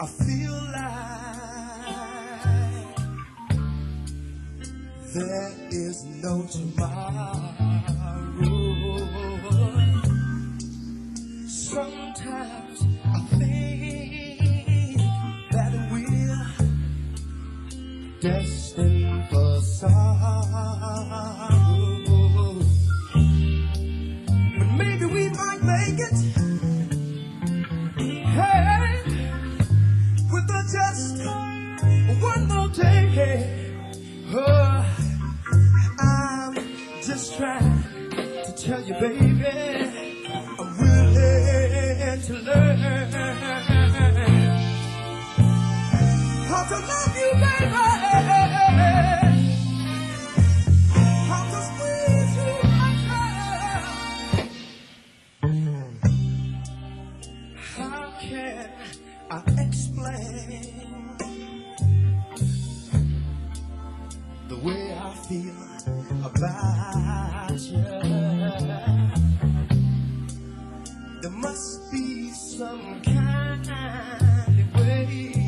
I feel like there is no tomorrow. Sometimes I think that we're destined for some. Hey, oh, I'm just trying to tell you, baby, I'm willing to learn. feel about you. There must be some kind of way.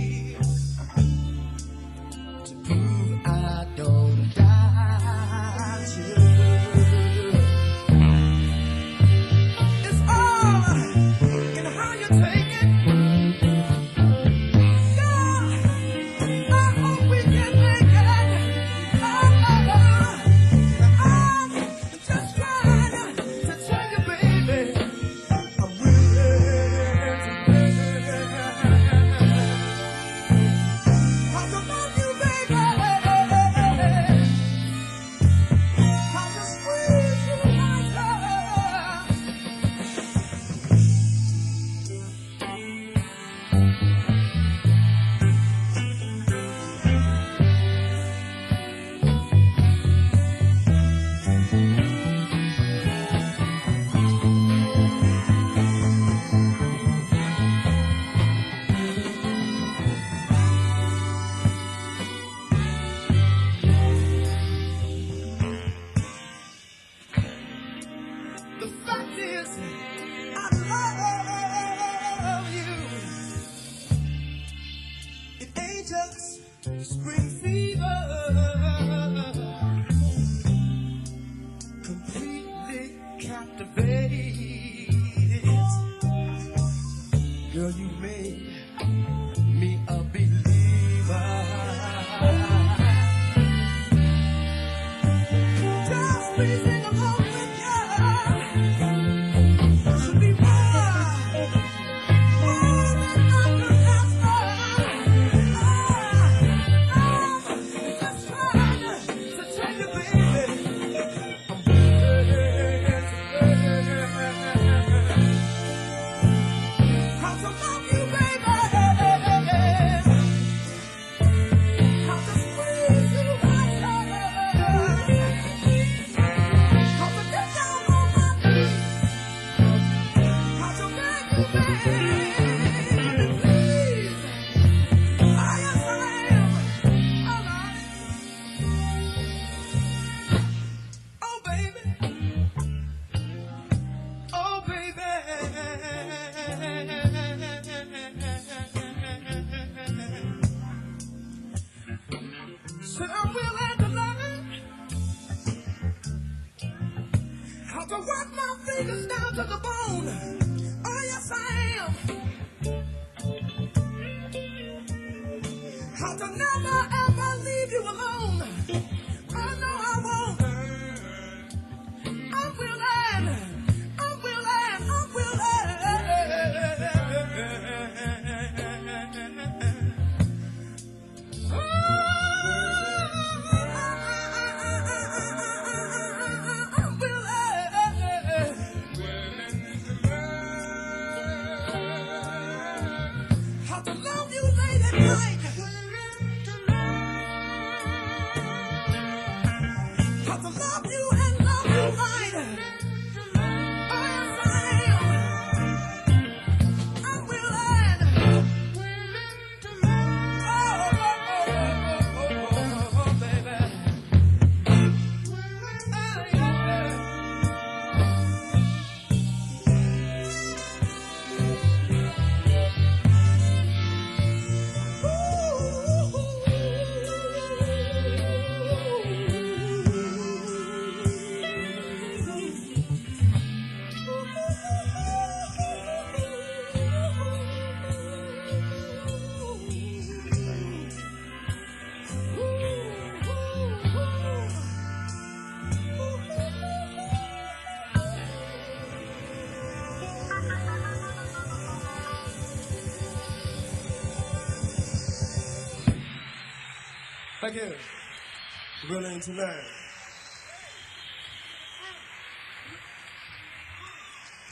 girl you made. I've work my fingers down to the bone. Oh, yes, I am. Got love you and love you lighter. Thank you. Really tonight.